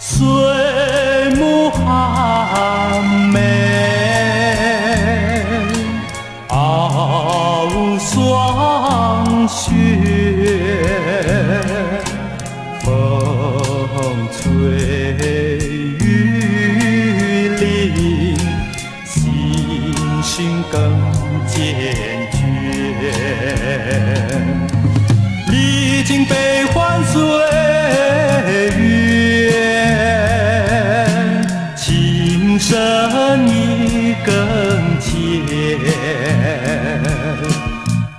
岁暮寒梅，傲霜雪，风吹雨淋，心性更坚。情深意更切。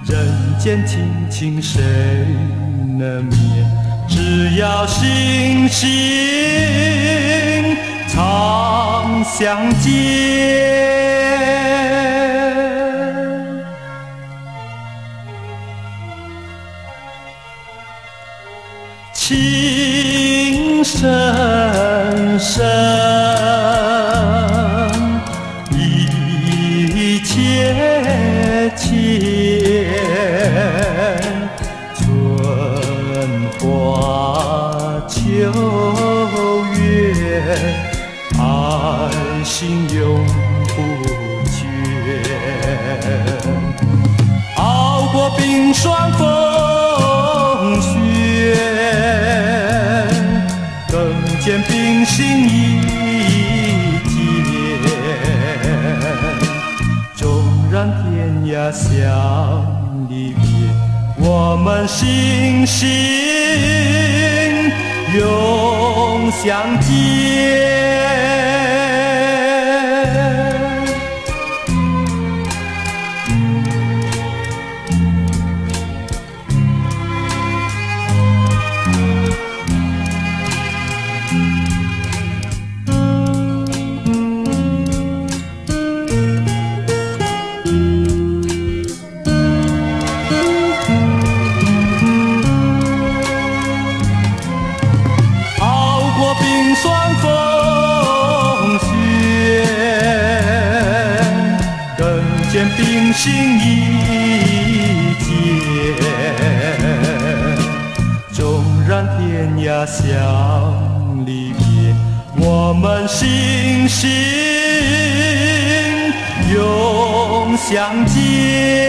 人间亲情谁能灭？只要心心常相见。情深深，不绝。熬过冰霜风雪，更见冰心一结。纵然天涯相离别，我们心心永相见。冰心一结，纵然天涯相离别，我们心心永相见。